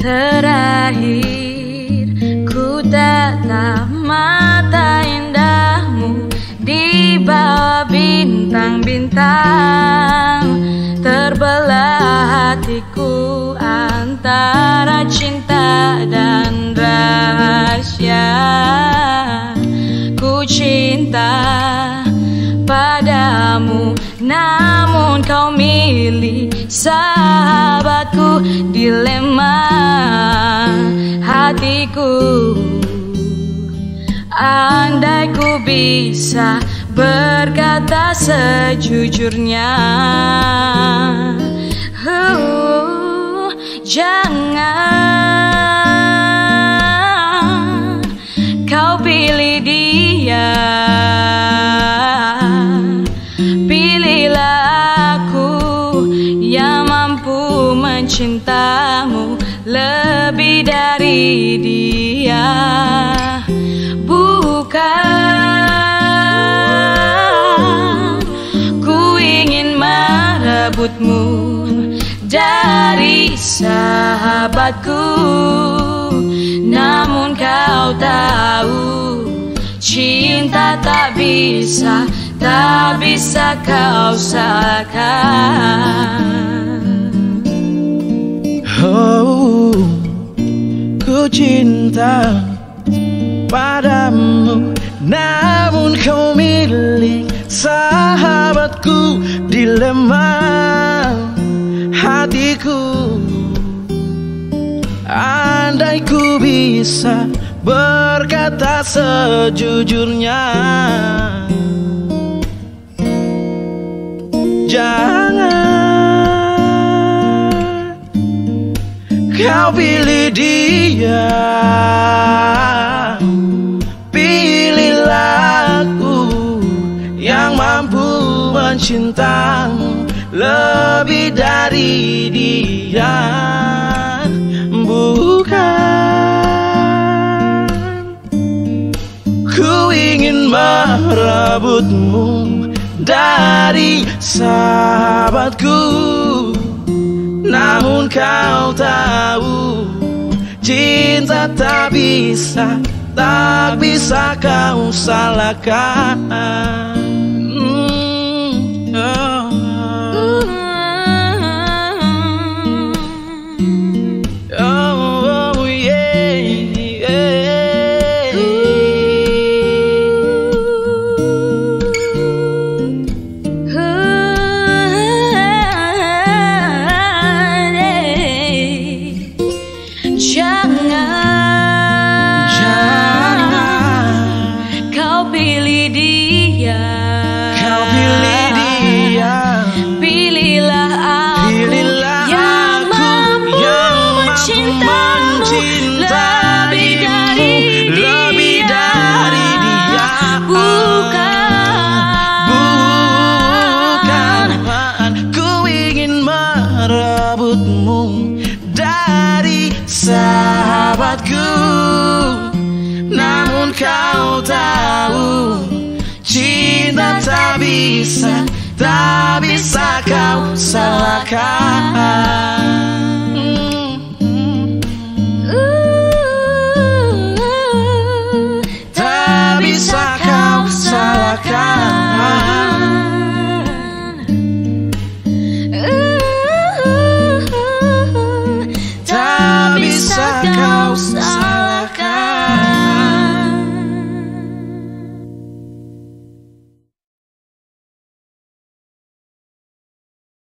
Terakhir ku tatap mata indahmu Di bawah bintang-bintang. Terbelah hatiku antara cinta dan rahasia Ku bisa berkata sejujurnya. Uh, Jangan kau pilih dia. Pilihlah aku yang mampu mencintamu lebih dari dia merebutmu dari sahabatku. Namun kau tahu cinta tak bisa Tak bisa kau salahkan Oh, ku cinta padamu Namun kau milik sahabatku Dilema hatiku. Andai ku bisa berkata sejujurnya Jangan kau pilih dia mencintamu lebih dari dia. Bukan ku ingin merebutmu dari sahabatku Namun kau tahu Cinta tak bisa Tak bisa kau salahkan dari sahabatku. Namun kau tahu cinta tak bisa Tak bisa kau salahkan